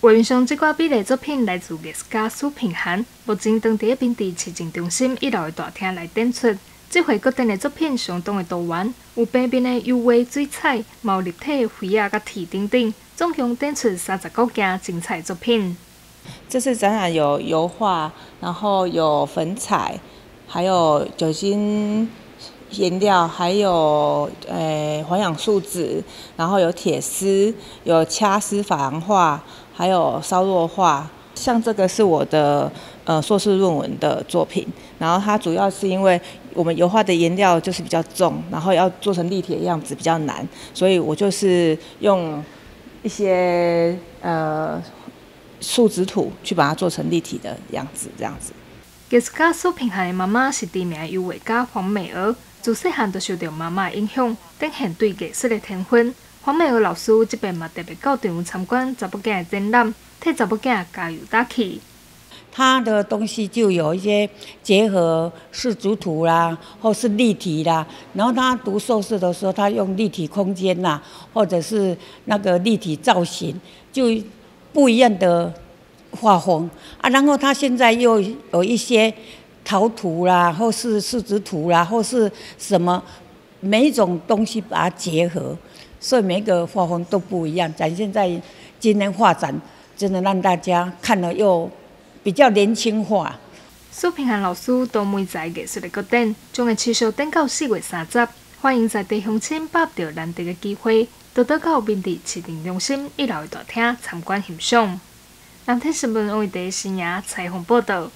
画面上这挂比例作品来自艺术家苏平涵，目前当地的平地市政中心一楼的大厅来展出。这回各展的作品相当的多元，有平面的油画、水彩、毛立体、灰啊、甲铁等等，总共展出三十九件精彩作品。这次展览有油画，然后有粉彩，还有酒精颜料，还有诶环氧树脂，然后有铁丝，有掐丝珐琅画。还有烧弱化，像这个是我的呃硕士论文的作品，然后它主要是因为我们油画的颜料就是比较重，然后要做成立体的样子比较难，所以我就是用一些呃树脂土去把它做成立体的样子，这样子。艺术家苏平涵的妈妈是知名油画家黄美娥，自细汉就受到妈妈影响，展现对艺术的天分。黄美娥老师这边嘛特别到场参观查某囝的展览，替查某囝加油打气。他的东西就有一些结合视主图啦，或是立体啦。然后他读硕士的时候，他用立体空间啦，或者是那个立体造型，就不一样的画风啊。然后他现在又有一些陶土啦，或是视纸图啦，或是什么每一种东西把它结合。所以每个画风都不一样，展现在今年画展，真的让大家看了又比较年轻化。苏平涵老师都每在艺术的个展，将会持续等到四月三十，欢迎在地乡亲把握难得的机会，多多到面地市政中心一楼大厅参观欣赏。南天新闻为第一新闻采访报道。